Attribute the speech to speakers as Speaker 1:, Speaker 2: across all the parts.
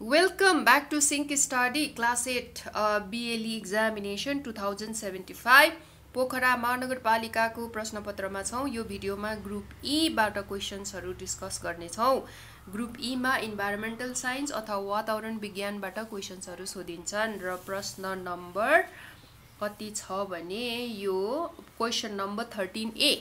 Speaker 1: Welcome back to Sync Study Class 8 uh, BLE Examination 2075 Pokhara महानगरपालिकाको प्रश्नपत्रमा छौँ। यो भिडियोमा ग्रुप ईबाट क्वेसन्सहरू डिस्कस गर्नेछौँ। ग्रुप ईमा इन्भाइरोमेन्टल साइन्स अथवा वातावरण विज्ञानबाट क्वेसन्सहरू सोधिन्छन् र प्रश्न नम्बर कति छ भने यो क्वेसन नम्बर थर्टिन ए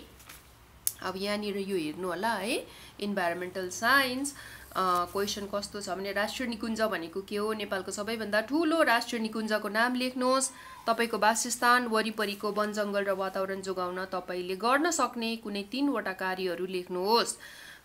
Speaker 1: अब यहाँनिर यो हेर्नु होला है। इन्भाइरोमेन्टल साइन्स क्वेसन कस्तो छ भने राष्ट्रिय निकुञ्ज भनेको के हो? नेपालको सबैभन्दा ठुलो राष्ट्रिय निकुञ्जको नाम लेख्नुहोस्। तपाईँको वासस्थान वरिपरिको वन जङ्गल र वातावरण जोगाउन तपाईँले गर्न सक्ने कुनै तिनवटा कार्यहरू लेख्नुहोस्।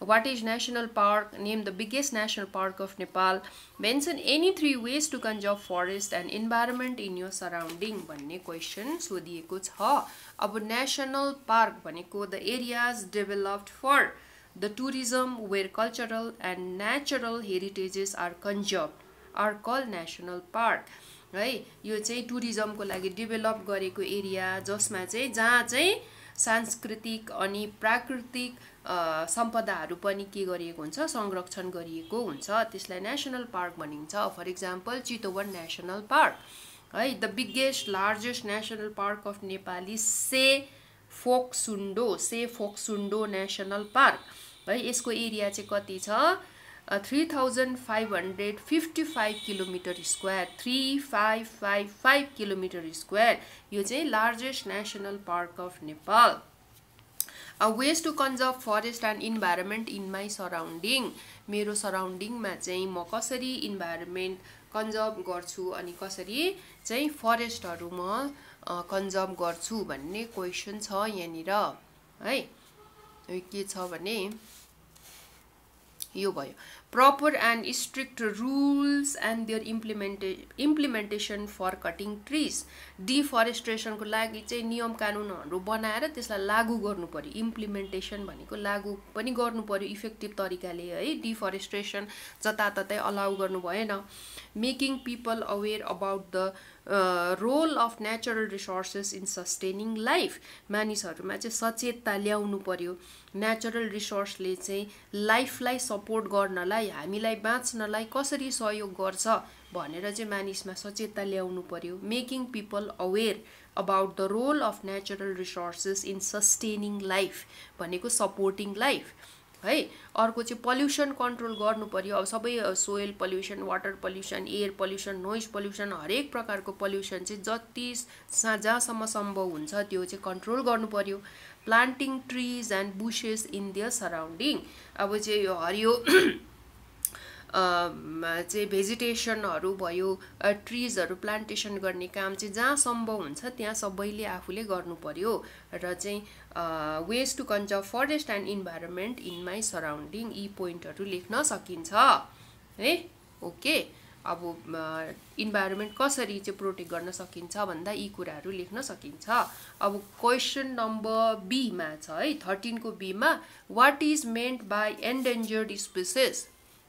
Speaker 1: What is national park name the biggest national park of Nepal mention any three ways to conserve forest and environment in your surrounding भन्ने क्वेसन सोधिएको छ। अब नेसनल पार्क भनेको the areas developed for the tourism where cultural and natural heritages are conserved are called national park है यो चाहिँ टुरिज्मको लागि डेभलप गरेको एरिया जसमा चाहिँ जहाँ चाहिँ सांस्कृतिक अनि प्राकृतिक सम्पदाहरू पनि के गरिएको हुन्छ संरक्षण गरिएको हुन्छ। त्यसलाई नेसनल पार्क भनिन्छ। For example Chitwan national park है? The biggest largest national park of Nepal say Phoksundo say Phoksundo national park है यसको एरिया चाहिँ कति छ? Three thousand five hundred fifty five kilometre square three five five five kilometre square यो चाहिँ largest national park of Nepal ways to conserve forest and environment in my surrounding मेरो सराउन्डिङमा चाहिँ म कसरी इन्भाइरोमेन्ट कन्जर्भ गर्छु अनि कसरी चाहिँ फरेस्टहरू म कन्जर्भ गर्छु भन्ने क्वेसन छ यहाँनिर है? के छ भने यो भयो proper and strict rules and their इम्प्लिमेन्टे implementation for cutting trees डिफरेस्ट्रेसनको लागि चाहिँ नियम कानुनहरू बनाएर त्यसलाई लागू गर्नु पऱ्यो इम्प्लिमेन्टेसन भनेको लागू पनि गर्नु पऱ्यो इफेक्टिभ तरिकाले है। डिफरेस्ट्रेसन जताततै अलाउ गर्नु भएन। Making people aware about the role of natural resources in sustaining life मानिसहरूमा चाहिँ सचेतता ल्याउनु पर्यो। नेचुरल रिसोर्सले चाहिँ लाइफलाई सपोर्ट गर्नलाई हामीलाई बाँच्नलाई कसरी सहयोग गर्छ भनेर चाहिँ मानिसमा सचेतता ल्याउनु पर्यो। Making people aware about the role of natural resources in sustaining life भनेको सपोर्टिङ लाइफ है। अर्को चाहिँ पल्युसन कन्ट्रोल गर्नु पर्यो। अब सबै soil pollution water pollution air pollution noise pollution हरेक प्रकारको पल्युसन चाहिँ जति जहाँसम्म सम्भव हुन्छ त्यो चाहिँ कन्ट्रोल गर्नु पर्यो। Planting trees and bushes in their surrounding अब चाहिँ यो हरियो चाहिँ भेजिटेसनहरू भयो ट्रिजहरू प्लान्टेसन गर्ने काम चाहिँ जहाँ सम्भव हुन्छ त्यहाँ सबैले आफूले गर्नु पर्यो र चाहिँ ways to conserve forest and environment in my surrounding यी पोइन्टहरू लेख्न सकिन्छ। है? ओके? अब इन्भाइरोमेन्ट कसरी चाहिँ प्रोटेक्ट गर्न सकिन्छ भन्दा यी कुराहरू लेख्न सकिन्छ। अब क्वेसन नम्बर बीमा छ है थर्टिनको बीमा what is meant by endangered species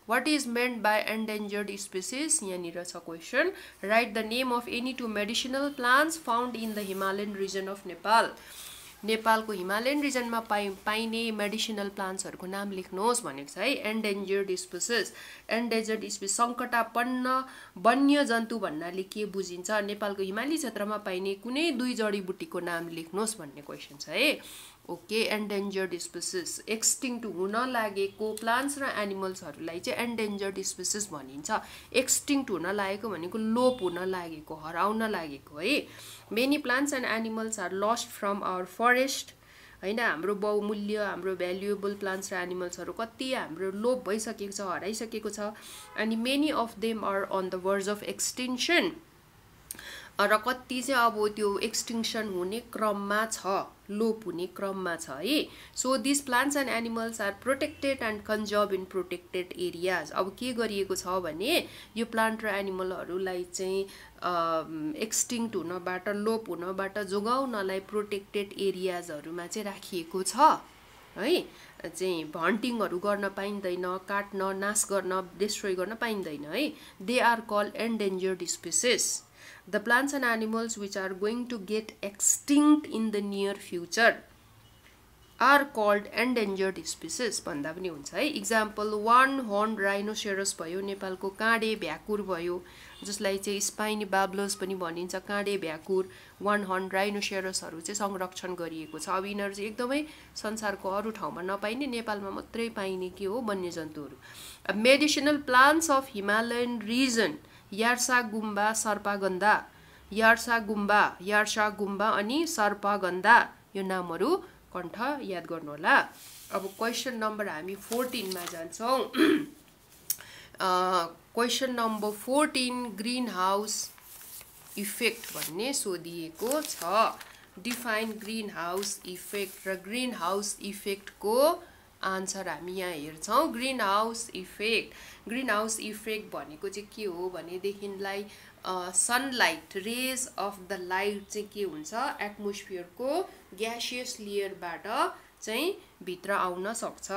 Speaker 1: what is meant by endangered species यहाँनिर छ question write the name of any two medicinal plants found in the Himalayan region of Nepal नेपालको हिमालयन रिजनमा पाइ पाइने मेडिसिनल प्लान्ट्सहरूको नाम लेख्नुहोस् भनेको छ है। एन्डेन्जर्ड स्पेसिस एन्डेन्जर्ड स्पेस सङ्कटापन्न वन्य जन्तु भन्नाले के बुझिन्छ। नेपालको हिमाली क्षेत्रमा पाइने कुनै दुई जडीबुटीको नाम लेख्नुहोस् भन्ने क्वेसन छ है। ओके एन्डेन्जर्ड स्पेसिस एक्सटिङ्ट हुन लागेको प्लान्ट्स र एनिमल्सहरूलाई चाहिँ एन्डेन्जर्ड स्पेसिस भनिन्छ. एक्सटिङ्ट हुन लागेको भनेको लोप हुन लागेको हराउन लागेको है। Many plants and animals are lost from our forest होइन हाम्रो बहुमूल्य हाम्रो भ्यालुएबल प्लान्ट्स र एनिमल्सहरू कति हाम्रो लोप भइसकेको छ हराइसकेको छ। अनि many of them are on the verge of extension र कति चाहिँ अब त्यो एक्सटिङ्सन हुने क्रममा छ लोप हुने क्रममा छ है? So this plants and animals are protected and conserve in protected areas अब के गरिएको छ भने यो प्लान्ट र एनिमलहरूलाई चाहिँ एक्सटिङ्ट हुनबाट लोप हुनबाट जोगाउनलाई प्रोटेक्टेड एरियाजहरूमा चाहिँ राखिएको छ है? चाहिँ भन्टिङहरू गर्न पाइँदैन काट्न नाश गर्न डिस्ट्रोय गर्न पाइँदैन है? They are call endangered species the plants and animals which are going to get extinct in the near future are called endangered species भन्दा पनि हुन्छ है। इक्जाम्पल वान हर्न राइनोसेरस भयो नेपालको काँडे भ्याकुर भयो जसलाई चाहिँ स्पाइनी बाब्लस पनि भनिन्छ काँडे भ्याकुर। वान हर्न राइनोसेरसहरू चाहिँ संरक्षण गरिएको छ। अब यिनीहरू चाहिँ एकदमै संसारको अरू ठाउँमा नपाइने नेपालमा मात्रै पाइने के हो वन्यजन्तुहरू। Medicinal plants of Himalayan region yarsa gumba sarpagandha yarsa गुम्बा यार्सा गुम्बा अनि सर्पागन्धा यो नामहरू कण्ठ याद गर्नुहोला। अब क्वेसन नम्बर हामी फोर्टिनमा जान्छौँ। Question number fourteen greenhouse effect भन्ने सोधिएको छ। डिफाइन ग्रिन हाउस इफेक्ट र ग्रिन हाउस इफेक्टको आन्सर हामी यहाँ हेर्छौँ। Greenhouse effect. Green house effect भनेको चाहिँ के हो भनेदेखिलाई sunlight rays of the light चाहिँ के हुन्छ? एटमोस्फियरको ग्यासियस लेयरबाट चाहिँ भित्र आउन सक्छ।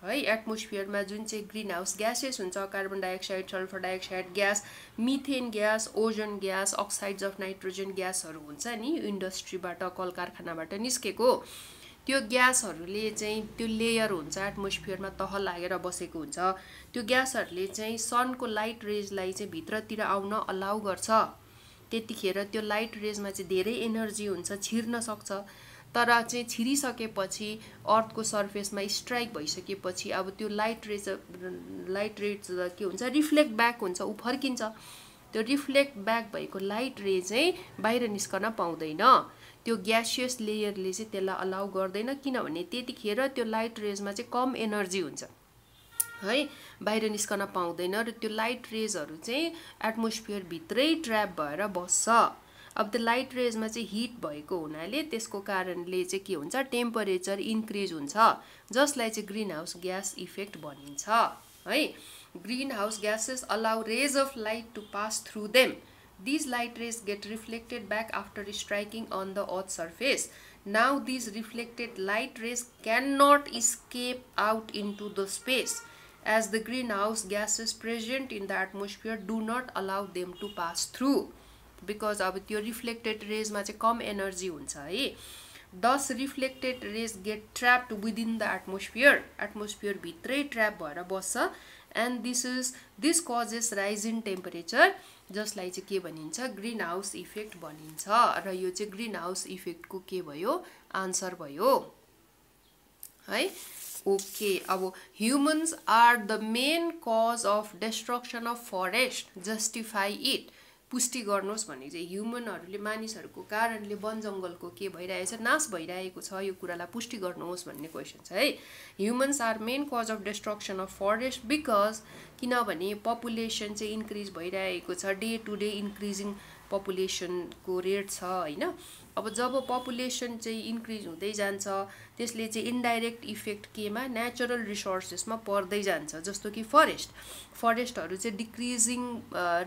Speaker 1: है एटमोस्फियरमा जुन चाहिँ ग्रिन हाउस ग्यासेस हुन्छ carbon dioxide sulphur dioxide gas methane gas ozone gas oxides of nitrogen ग्यासहरू हुन्छ नि इन्डस्ट्रीबाट कल कारखानाबाट निस्केको। त्यो ग्यासहरूले चाहिँ त्यो लेयर हुन्छ एटमोस्फियरमा तह लागेर बसेको हुन्छ। त्यो ग्यासहरूले चाहिँ सनको लाइट रेजलाई चाहिँ भित्रतिर आउन अलाउ गर्छ। त्यतिखेर त्यो लाइट रेजमा चाहिँ धेरै एनर्जी हुन्छ छिर्न सक्छ। तर चाहिँ छिरिसकेपछि अर्थको सर्फेसमा स्ट्राइक भइसकेपछि अब त्यो लाइट रेज लाइट रेज के हुन्छ रिफ्लेक्ट ब्याक हुन्छ ऊ फर्किन्छ। त्यो रिफ्लेक्ट ब्याक भएको लाइट रे चाहिँ बाहिर निस्कन पाउँदैन। त्यो ग्यासियस लेयरले चाहिँ त्यसलाई अलाउ गर्दैन किनभने त्यतिखेर त्यो लाइट रेजमा चाहिँ कम एनर्जी हुन्छ। है? बाहिर निस्कन पाउँदैन र त्यो लाइट रेजहरू चाहिँ एटमोस्फियरभित्रै ट्र्याप भएर बस्छ। अब त्यो लाइट रेजमा चाहिँ हिट भएको हुनाले त्यसको कारणले चाहिँ के हुन्छ? टेम्परेचर इन्क्रिज हुन्छ जसलाई चाहिँ ग्रिन हाउस ग्यास इफेक्ट भनिन्छ। है? Greenhouse gases allow rays of light to pass through them these light rays get reflected back after striking on the earth surface now these reflected light rays can not escape out into the space as the greenhouse gases present in the atmosphere do not allow them to pass through because अब त्यो reflected रेजमा चाहिँ कम energy हुन्छ है thus reflected rays get trapped within the atmosphere एटमोस्फियरभित्रै trap भएर बस्छ and this is this causes rise in temperature जसलाई चाहिँ के भनिन्छ? ग्रिन हाउस इफेक्ट भनिन्छ। र यो चाहिँ ग्रिन हाउस इफेक्टको के भयो? आन्सर भयो। है? ओके अब humans are the main cause of destruction of forest justify it पुष्टि गर्नुहोस् भने चाहिँ ह्युमनहरूले मानिसहरूको कारणले वन जङ्गलको के भइरहेछ नाश भइरहेको छ यो कुरालाई पुष्टि गर्नुहोस् भन्ने क्वेसन छ है। Humans are main cause of destruction of forest because किनभने पपुलेसन चाहिँ इन्क्रिज भइरहेको छ डे टु डे इन्क्रिजिङ पपुलेसनको रेट छ होइन? अब जब पपुलेसन चाहिँ इन्क्रिज हुँदै जान्छ त्यसले चाहिँ इन्डाइरेक्ट इफेक्ट केमा नेचुरल रिसोर्सेसमा पर्दै जान्छ जस्तो कि फरेस्ट फरेस्टहरू चाहिँ डिक्रिजिङ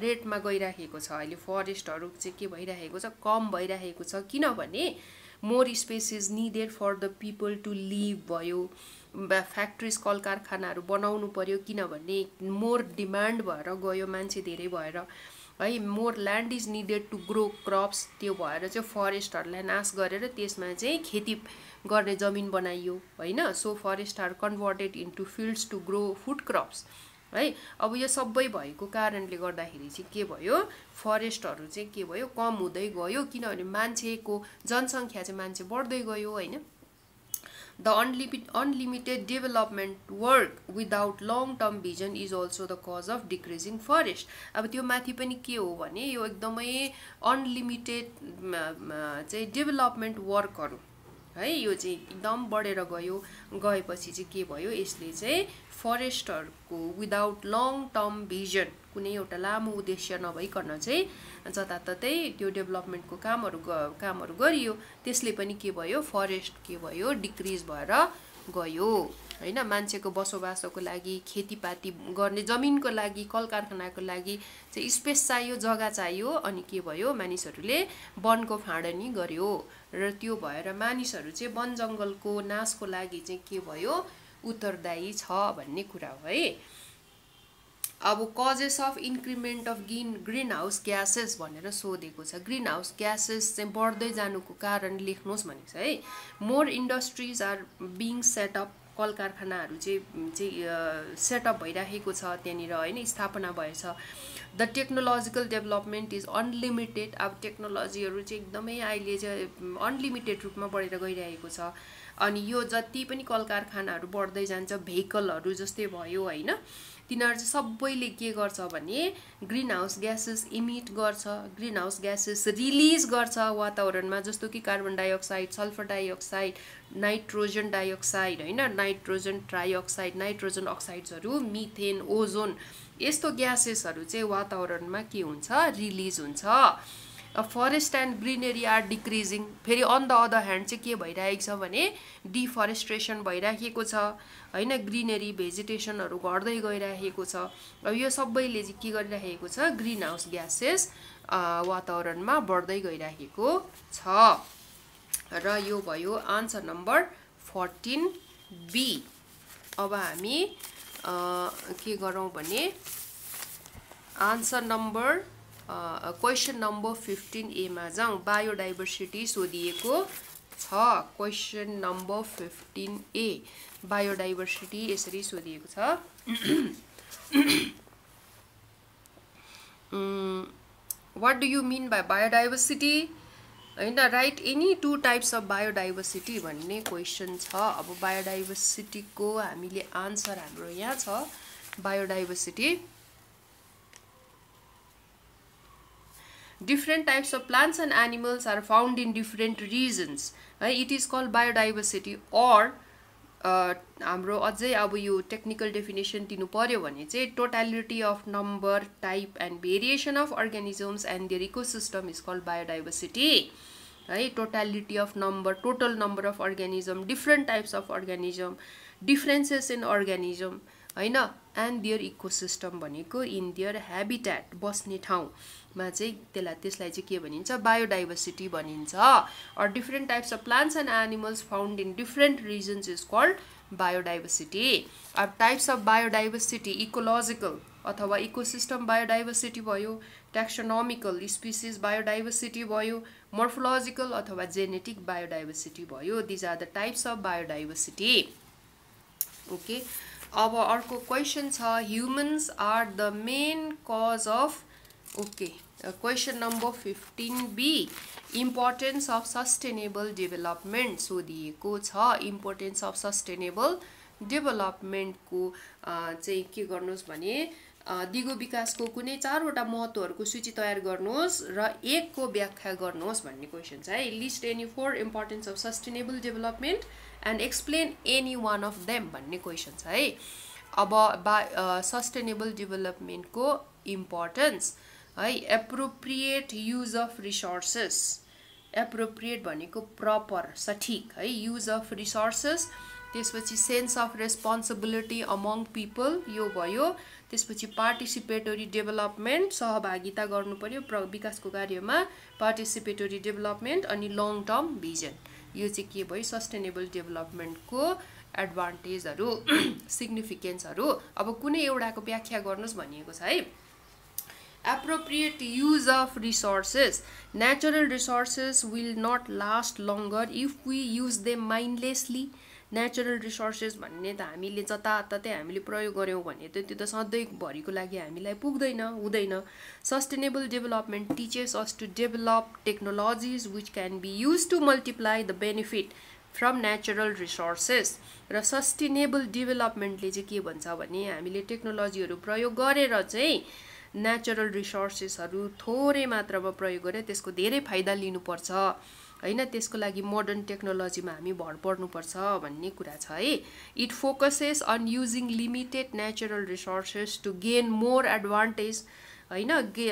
Speaker 1: रेटमा गइराखेको छ। अहिले फरेस्टहरू चाहिँ के भइरहेको छ? कम भइरहेको छ। किनभने more space is needed for the people to live भयो। फ्याक्ट्रिज कल कारखानाहरू बनाउनु पर्यो किनभने मोर डिमान्ड भएर गयो मान्छे धेरै भएर। है more land is needed to grow crops त्यो भएर चाहिँ फरेस्टहरूलाई नाश गरेर त्यसमा चाहिँ खेती गर्ने जमिन बनाइयो होइन? So forest are converted into fields to grow food crops है? अब यो सबै भएको कारणले गर्दाखेरि चाहिँ के भयो? फरेस्टहरू चाहिँ के भयो? कम हुँदै गयो किनभने मान्छेको जनसङ्ख्या चाहिँ मान्छे बढ्दै गयो होइन? The unlimited, unlimited development work without long term vision is also the cause of decreasing forest. अब त्यो माथि पनि के हो भने यो एकदमै अनलिमिटेड चाहिँ डेभलपमेन्ट वर्कहरू है यो चाहिँ एकदम बढेर गयो। गएपछि चाहिँ के भयो यसले चाहिँ फरेस्टहरूको विदाउट लङ टर्म भिजन कुनै एउटा लामो उद्देश्य नभइकन चाहिँ जताततै त्यो डेभलपमेन्टको कामहरू कामहरू गरियो। त्यसले पनि के भयो फरेस्ट के भयो डिक्रिज भएर गयो। होइन मान्छेको बसोबासोको लागि खेतीपाती गर्ने जमिनको लागि कल कारखानाको लागि चाहिँ स्पेस चाहियो जग्गा चाहियो अनि के भयो मानिसहरूले वनको फाँडनी गर्यो र त्यो भएर मानिसहरू चाहिँ वन जङ्गलको नाशको लागि चाहिँ के भयो उत्तरदायी छ भन्ने कुरा हो है अब causes of increment of green greenhouse gases भनेर सोधेको छ। ग्रिन हाउस ग्यासेस चाहिँ बढ्दै जानुको कारण लेख्नुहोस् भनेको छ है। More industries are being set up call कारखानाहरू चाहिँ चाहिँ सेटअप भइराखेको छ त्यहाँनिर होइन स्थापना भएछ। The technological development is unlimited अब टेक्नोलोजीहरू चाहिँ एकदमै अहिले चाहिँ अनलिमिटेड रूपमा बढेर गइरहेको छ। अनि यो जति पनि कल कारखानाहरू बढ्दै जान्छ भेहिकलहरू जस्तै भयो होइन तिनीहरू चाहिँ सबैले के गर्छ भने ग्रिन हाउस ग्यासेस इमिट गर्छ ग्रिन हाउस ग्यासेस रिलिज गर्छ वातावरणमा जस्तो कि carbon dioxide sulphur dioxide nitrogen dioxide होइन नाइट्रोजन ट्राइअक्साइड नाइट्रोजन अक्साइड्सहरू मिथेन ओजोन यस्तो ग्यासेसहरू चाहिँ वातावरणमा के हुन्छ? रिलिज हुन्छ। Forest and greenery are decreasing फेरि अन द अदर ह्यान्ड चाहिँ के भइरहेको छ भने डिफरेस्ट्रेसन भइराखेको छ। होइन ग्रिनेरी भेजिटेसनहरू घट्दै गइरहेको छ। अब यो सबैले चाहिँ के गरिराखेको छ? ग्रिन हाउस ग्यासेस वातावरणमा बढ्दै गइरहेको छ। र यो भयो आन्सर नम्बर फोर्टिन बी अब हामी के गरौँ भने answer number question number fifteen एमा जाउँ बायोडाइभर्सिटी सोधिएको छ। Question number fifteen A biodiversity यसरी सोधिएको छ। What do you mean by biodiversity होइन write any two types of biodiversity भन्ने क्वेसन छ। अब बायोडाइभर्सिटीको हामीले आन्सर हाम्रो यहाँ छ। Biodiversity different types of plants and animals are found in different regions. है it is called biodiversity or हाम्रो अझै अब यो टेक्निकल डेफिनेसन दिनु पऱ्यो भने चाहिँ totality of number type and variation of organisms and their ecosystem is called biodiversity है totality of number total number of organism different types of organism differences in organism होइन? एन्ड दियर इकोसिस्टम भनेको in their habitat बस्ने ठाउँमा चाहिँ त्यसलाई त्यसलाई चाहिँ के भनिन्छ? बायोडाइभर्सिटी भनिन्छ। Or different types of plants and animals found in different regions is called biodiversity अब टाइप्स अफ बायोडाइभर्सिटी इकोलोजिकल अथवा इकोसिस्टम बायोडाइभर्सिटी भयो ट्याक्सोनोमिकल स्पिसिस बायोडाइभर्सिटी भयो मोर्फोलोजिकल अथवा जेनेटिक बायोडाइभर्सिटी भयो। These are the types of biodiversity okay अब अर्को question छ humans are the main cause of okay question number fifteen B importance of sustainable development सोधिएको छ importance of sustainable डेभलपमेन्टको चाहिँ के गर्नुहोस् भने दिगो विकासको कुनै चारवटा महत्त्वहरूको सूची तयार गर्नुहोस् र एकको व्याख्या गर्नुहोस् भन्ने क्वेसन छ है। List any four importance of sustainable development and explain any one of them भन्ने क्वेसन छ है। अब बा सस्टेनेबल डेभलपमेन्टको इम्पोर्टेन्स है appropriate use of resources appropriate भनेको प्रपर सठिक है युज अफ रिसोर्सेस त्यसपछि sense of responsibility among people यो भयो। त्यसपछि पार्टिसिपेटरी डेभलपमेन्ट सहभागिता गर्नु पर्यो प्र विकासको कार्यमा। पार्टिसिपेटरी डेभलपमेन्ट अनि लङ टर्म भिजन यो चाहिँ के भयो? सस्टेनेबल डेभलपमेन्टको एडभान्टेजहरू सिग्निफिकेन्सहरू अब कुनै एउटाको व्याख्या गर्नुहोस् भनिएको छ है। Appropriate use of resources natural resources will not last longer if we use them mindlessly natural resources भन्ने त हामीले जताततै हामीले प्रयोग गऱ्यौँ भने त त्यो त सधैँभरिको लागि हामीलाई पुग्दैन हुँदैन. Sustainable development teaches us to develop technologies which can be use to multiply the benefit from natural resources र सस्टेनेबल डेभलपमेन्टले चाहिँ के भन्छ भने हामीले टेक्नोलोजीहरू प्रयोग गरेर चाहिँ नेचुरल रिसोर्सेसहरू थोरै मात्रामा प्रयोग गरेर त्यसको धेरै फाइदा लिनुपर्छ। होइन? त्यसको लागि मोडर्न टेक्नोलोजीमा हामी भर पर्नुपर्छ भन्ने कुरा छ है? It focuses on using limited natural resources to gain more advantage होइन गे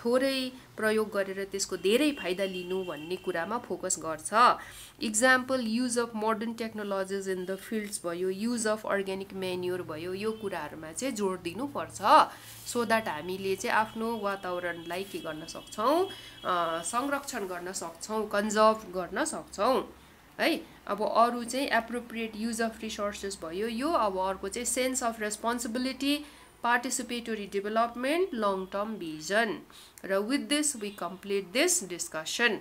Speaker 1: थोरै प्रयोग गरेर त्यसको धेरै फाइदा लिनु भन्ने कुरामा फोकस गर्छ। Example use of modern technologies in the fields भयो युज अफ अर्ग्यानिक मेन्युर भयो यो कुराहरूमा चाहिँ जोड दिनुपर्छ। सो द्याट हामीले चाहिँ आफ्नो वातावरणलाई के गर्न सक्छौँ? संरक्षण गर्न सक्छौँ कन्जर्भ गर्न सक्छौँ। है अब अरू चाहिँ एप्रोप्रिएट युज अफ रिसोर्सेस भयो यो अब अर्को चाहिँ sense of responsibility participatory development long term vision with this we complete this discussion